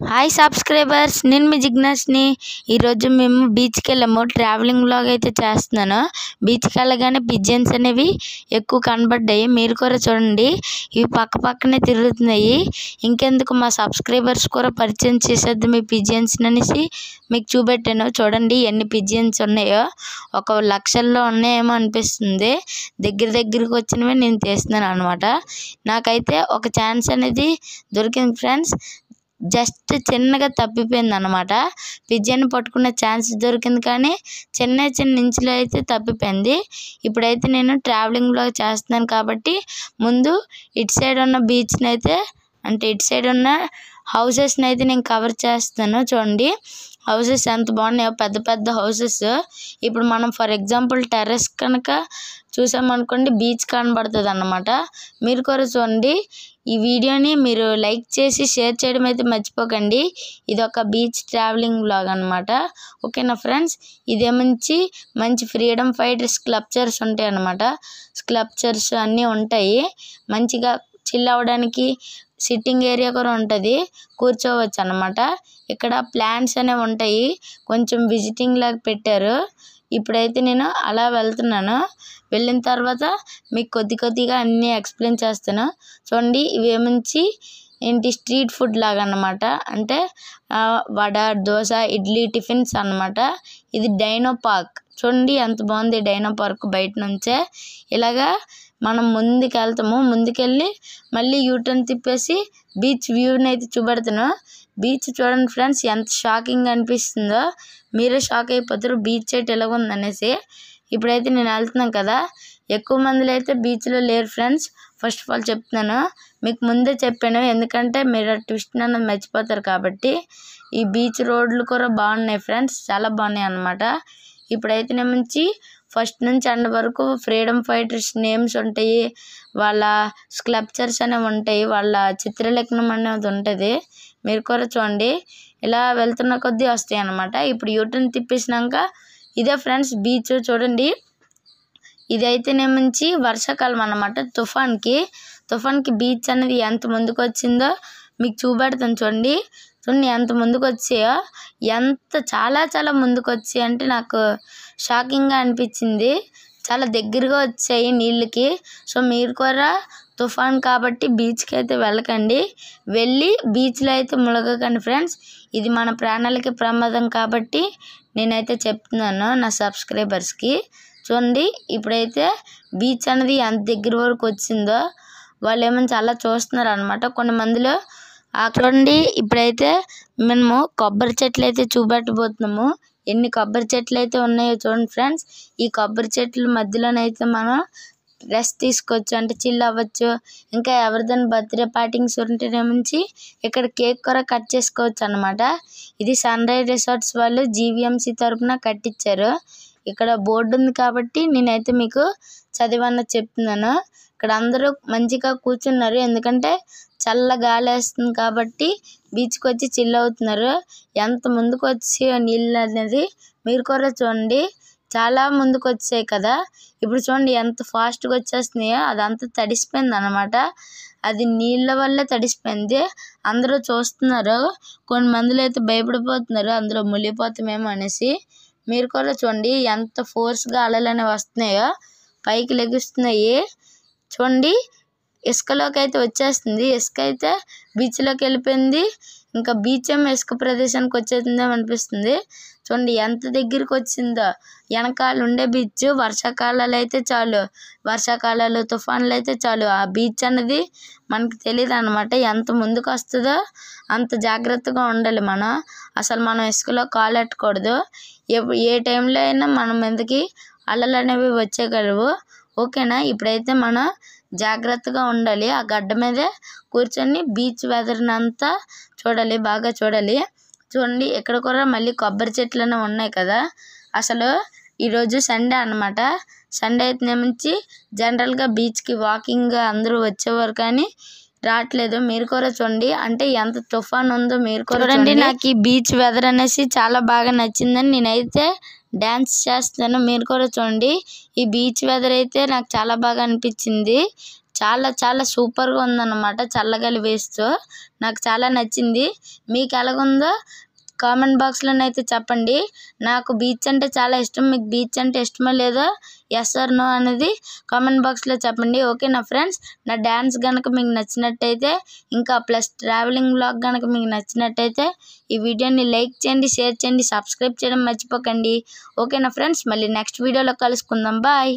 Hi subscribers నేను మీ జిగ్నాస్ని ఈరోజు మేము బీచ్కి వెళ్ళాము. ట్రావెలింగ్ బ్లాగ్ అయితే చేస్తున్నాను. బీచ్కి వెళ్ళగానే పిజియన్స్ అనేవి ఎక్కువ కనబడ్డాయి. మీరు కూడా చూడండి. ఇవి పక్క పక్కనే తిరుగుతున్నాయి. ఇంకెందుకు మా సబ్స్క్రైబర్స్ కూడా పరిచయం చేసేది మీ పిజియన్స్ అనేసి మీకు చూపెట్టాను. చూడండి ఎన్ని పిజియన్స్ ఉన్నాయో. ఒక లక్షల్లో ఉన్నాయేమో అనిపిస్తుంది. దగ్గర దగ్గరికి వచ్చినవి నేను తీస్తున్నాను అనమాట నాకైతే ఒక ఛాన్స్ అనేది దొరికింది ఫ్రెండ్స్ జస్ట్ చిన్నగా తప్పిపోయింది అనమాట పిజ్జాని పట్టుకునే ఛాన్స్ దొరికింది కానీ చిన్న చిన్న ఇంచులో అయితే తప్పిపోయింది. ఇప్పుడైతే నేను ట్రావెలింగ్లో చేస్తున్నాను కాబట్టి ముందు ఇటు సైడ్ ఉన్న బీచ్ని అయితే అంటే ఇటు సైడ్ ఉన్న హౌసెస్ని అయితే నేను కవర్ చేస్తాను చూడండి. హౌసెస్ ఎంత బాగున్నాయో పెద్ద పెద్ద హౌసెస్. ఇప్పుడు మనం ఫర్ ఎగ్జాంపుల్ టెర్రస్ కనుక చూసామనుకోండి బీచ్ కనబడుతుంది అన్నమాట మీరు కూడా చూడండి. ఈ వీడియోని మీరు లైక్ చేసి షేర్ చేయడం అయితే మర్చిపోకండి. ఇది ఒక బీచ్ ట్రావెలింగ్ బ్లాగ్ అనమాట ఓకేనా ఫ్రెండ్స్? ఇదే మంచి మంచి ఫ్రీడమ్ ఫైటర్ స్క్లప్చర్స్ ఉంటాయి అన్నమాట స్క్లప్చర్స్ అన్నీ ఉంటాయి. మంచిగా చిల్ అవ్వడానికి సిట్టింగ్ ఏరియా కూడా ఉంటుంది. కూర్చోవచ్చు అనమాట ఇక్కడ ప్లాంట్స్ అనేవి ఉంటాయి. కొంచెం విజిటింగ్ లాగా పెట్టారు. ఇప్పుడైతే నేను అలా వెళ్తున్నాను. వెళ్ళిన తర్వాత మీకు కొద్ది కొద్దిగా అన్నీ ఎక్స్ప్లెయిన్ చేస్తాను. చూడండి ఇవేమించి ఏంటి? స్ట్రీట్ ఫుడ్ లాగా అన్నమాట అంటే వడ దోశ ఇడ్లీ టిఫిన్స్ అన్నమాట ఇది డైనో పార్క్. చూడండి ఎంత బాగుంది డైనో పార్క్ బయట నుంచే. ఇలాగా మనం ముందుకెళ్తాము. ముందుకెళ్ళి మళ్ళీ యూటర్న్ తిప్పేసి బీచ్ వ్యూని అయితే చూపెడతాను బీచ్ చూడండి ఫ్రెండ్స్ ఎంత షాకింగ్ అనిపిస్తుందో. మీరే షాక్ అయిపోతారు. బీచ్ అయితే ఎలాగుందనేసి ఇప్పుడైతే నేను వెళ్తున్నాను కదా. ఎక్కువ మందిలో అయితే బీచ్లో లేరు ఫ్రెండ్స్ ఫస్ట్ ఆఫ్ ఆల్ చెప్తున్నాను. మీకు ముందే చెప్పాను. ఎందుకంటే మీరు ఆ ట్విస్ట్ అన్నది మర్చిపోతారు కాబట్టి. ఈ బీచ్ రోడ్లు కూడా బాగున్నాయి ఫ్రెండ్స్ చాలా బాగున్నాయి అన్నమాట. ఇప్పుడైతే నేను నుంచి ఫస్ట్ నుంచి ఎండ్ వరకు ఫ్రీడమ్ ఫైటర్స్ నేమ్స్ ఉంటాయి వాళ్ళ స్క్లప్చర్స్ అనేవి ఉంటాయి వాళ్ళ చిత్రలేఖనం అనేది ఉంటుంది. మీరు కూడా చూడండి. ఇలా వెళ్తున్న కొద్దీ వస్తాయి అన్నమాట. ఇప్పుడు యూటర్న్ తిప్పేసినాక ఇదే ఫ్రెండ్స్ బీచ్ చూడండి. ఇదైతే నుంచి వర్షాకాలం అన్నమాట. తుఫాన్కి తుఫాన్కి బీచ్ అనేది ఎంత ముందుకు వచ్చిందో మీకు చూపెడతాను చూడండి. చూడండి ఎంత ముందుకు వచ్చాయో ఎంత చాలా చాలా ముందుకు వచ్చాయి అంటే నాకు షాకింగ్గా అనిపించింది. చాలా దగ్గరగా వచ్చాయి నీళ్ళకి. సో మీరు కూడా తుఫాన్ కాబట్టి బీచ్కి అయితే వెళ్ళకండి. వెళ్ళి బీచ్లో అయితే మునగకండి ఫ్రెండ్స్. ఇది మన ప్రాణాలకి ప్రమాదం కాబట్టి నేనైతే చెప్తున్నాను నా సబ్స్క్రైబర్స్కి. చూడండి ఇప్పుడైతే బీచ్ అనేది ఎంత దగ్గర వరకు వచ్చిందో. వాళ్ళు ఏమైనా చాలా చూస్తున్నారు అనమాట కొంతమందిలో అక్కడ ఉండి ఇప్పుడైతే మనము కొబ్బరి చెట్లు అయితే చూపెట్టబోతున్నాము. ఎన్ని కొబ్బరి చెట్లు అయితే ఉన్నాయో చూడండి ఫ్రెండ్స్. ఈ కొబ్బరి చెట్ల మధ్యలోనైతే మనం రెస్ట్ తీసుకోవచ్చు. అంటే చిల్ అవ్వచ్చు. ఇంకా ఎవరిదైనా బర్త్డే పార్టీస్ ఉంటే నుంచి ఇక్కడ కేక్ కూడా కట్ చేసుకోవచ్చు అనమాట ఇది సన్ రైజ్ రిసార్ట్స్ వాళ్ళు జీవీఎంసీ తరఫున కట్టించారు ఇక్కడ బోర్డు ఉంది కాబట్టి నేనైతే మీకు చదివన్న చెప్తున్నాను. ఇక్కడ అందరూ మంచిగా కూర్చున్నారు. ఎందుకంటే చల్ల గాలి వేస్తుంది కాబట్టి బీచ్కి వచ్చి చిల్ అవుతున్నారు. ఎంత ముందుకు వచ్చి నీళ్ళు అనేది మీరు కూడా చూడండి. చాలా ముందుకు వచ్చాయి కదా. ఇప్పుడు చూడండి ఎంత ఫాస్ట్గా వచ్చేస్తున్నాయో అదంతా తడిసిపోయింది అనమాట అది నీళ్ళ వల్లే తడిసిపోయింది. అందరూ చూస్తున్నారు. కొన్ని మందులు అయితే భయపడిపోతున్నారు. అందులో మునిగిపోతామేమో అనేసి. మీరు కూడా చూడండి ఎంత ఫోర్స్గా అలలు అనేవి వస్తున్నాయో పైకి లెగుస్తున్నాయి. చూడండి ఇసుకలోకి అయితే వచ్చేస్తుంది. ఇసుక అయితే బీచ్లోకి వెళ్ళిపోయింది. ఇంకా బీచ్ ఏమో ఇసుక ప్రదేశానికి వచ్చేసిందేమో అనిపిస్తుంది. చూడండి ఎంత దగ్గరికి వచ్చిందో. వెనకాల ఉండే బీచ్ వర్షాకాలాలు అయితే చాలు. వర్షాకాలాలు తుఫాన్లు అయితే చాలు. ఆ బీచ్ అన్నది మనకి తెలియదు అనమాట ఎంత ముందుకు వస్తుందో అంత జాగ్రత్తగా ఉండాలి మనం. అసలు మనం ఇసుకలో కాలు ఎట్టకూడదు ఏ టైంలో అయినా మన మీదకి అలలు అనేవి వచ్చేయగలవు. ఓకేనా? ఇప్పుడైతే మనం జాగ్రత్తగా ఉండాలి. ఆ గడ్డ మీదే కూర్చొని బీచ్ వెదర్ని అంతా చూడాలి బాగా చూడాలి. చూడండి ఇక్కడ కూడా మళ్ళీ కొబ్బరి చెట్లు అనేవి ఉన్నాయి కదా. అసలు ఈరోజు సండే అన్నమాట. సండే అయితే నుంచి జనరల్గా బీచ్కి వాకింగ్ అందరూ వచ్చేవారు కానీ రావట్లేదు. మీరు కూడా చూడండి. అంటే ఎంత తుఫాన్ ఉందో మీరు కూడా చూడండి. నాకు ఈ బీచ్ వెదర్ అనేసి చాలా బాగా నచ్చిందని నేనైతే డ్యాన్స్ చేస్తాను మీరు కూడా చూడండి. ఈ బీచ్ వెదర్ అయితే నాకు చాలా బాగా అనిపించింది. చాలా చాలా సూపర్గా ఉందన్నమాట చల్లగాలి వేస్తూ. నాకు చాలా నచ్చింది. మీకు ఎలాగుందో కామెంట్ బాక్స్లోనైతే చెప్పండి. నాకు బీచ్ అంటే చాలా ఇష్టం. మీకు బీచ్ అంటే ఇష్టమో లేదో ఎస్ ఆర్ నో అనేది కామెంట్ బాక్స్లో చెప్పండి. ఓకే నా ఫ్రెండ్స్ నా డ్యాన్స్ కనుక మీకు నచ్చినట్టయితే ఇంకా ప్లస్ ట్రావెలింగ్ బ్లాగ్ కనుక మీకు నచ్చినట్టయితే ఈ వీడియోని లైక్ చేయండి షేర్ చేయండి సబ్స్క్రైబ్ చేయడం మర్చిపోకండి. ఓకే నా ఫ్రెండ్స్ మళ్ళీ నెక్స్ట్ వీడియోలో కలుసుకుందాం. బాయ్